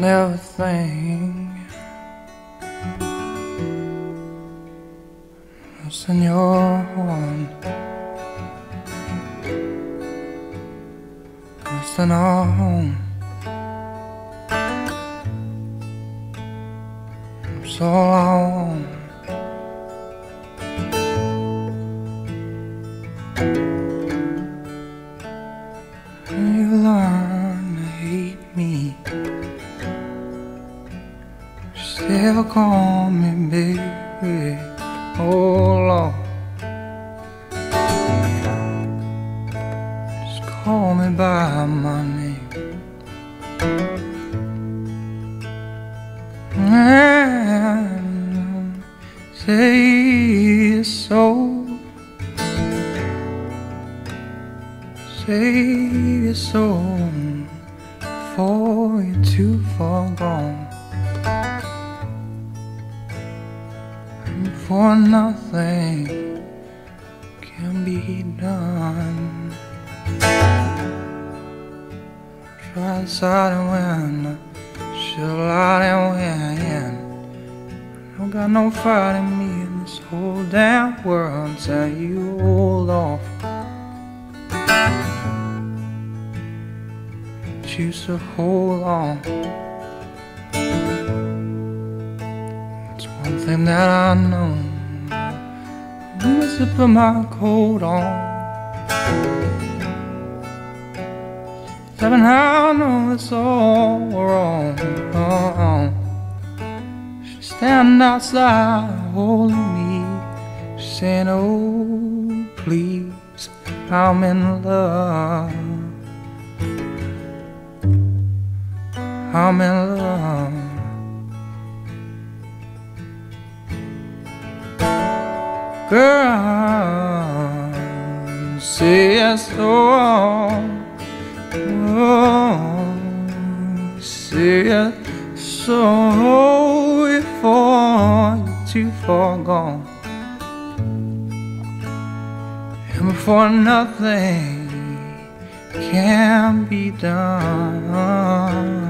Think What's in your What's in our home It's all I Say it's so For too far gone. And for nothing can be done. Try win Should out and win Don't got no fight in me in this whole damn world. Tell you hold off Choose to hold on. It's one thing that I know. I'm gonna put my coat on. Seven, I know it's all wrong. Oh, She stand outside holding me, She's saying, "Oh, please, I'm in love. I'm in love." Girl, say yes, oh. Oh, see it so before you're too far gone, and before nothing can be done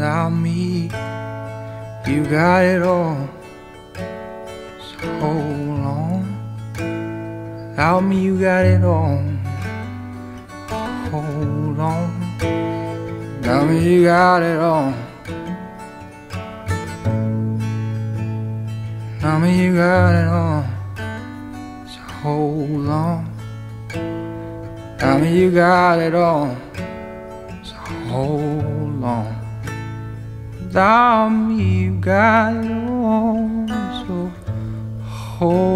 without me. You got it all, so hold on. Without me, you got it all. Hold on. Without me, you got it all. Without me, you got it all. So hold on. Without me, you got it all. So hold on. Without me, you got all. So hold.